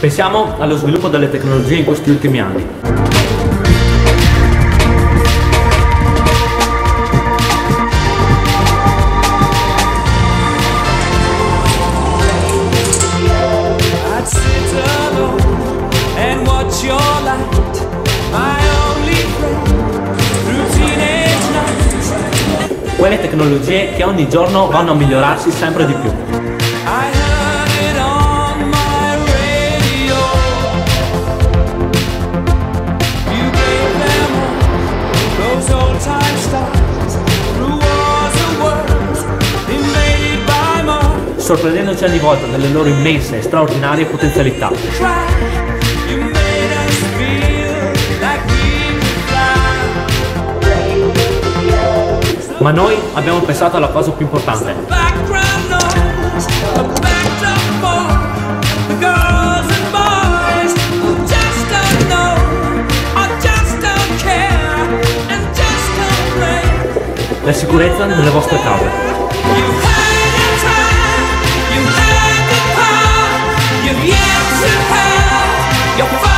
Pensiamo allo sviluppo delle tecnologie in questi ultimi anni. Quelle tecnologie che ogni giorno vanno a migliorarsi sempre di più. Sorprendendoci ogni volta delle loro immense e straordinarie potenzialità. Ma noi abbiamo pensato alla cosa più importante, la sicurezza nelle vostre case. You had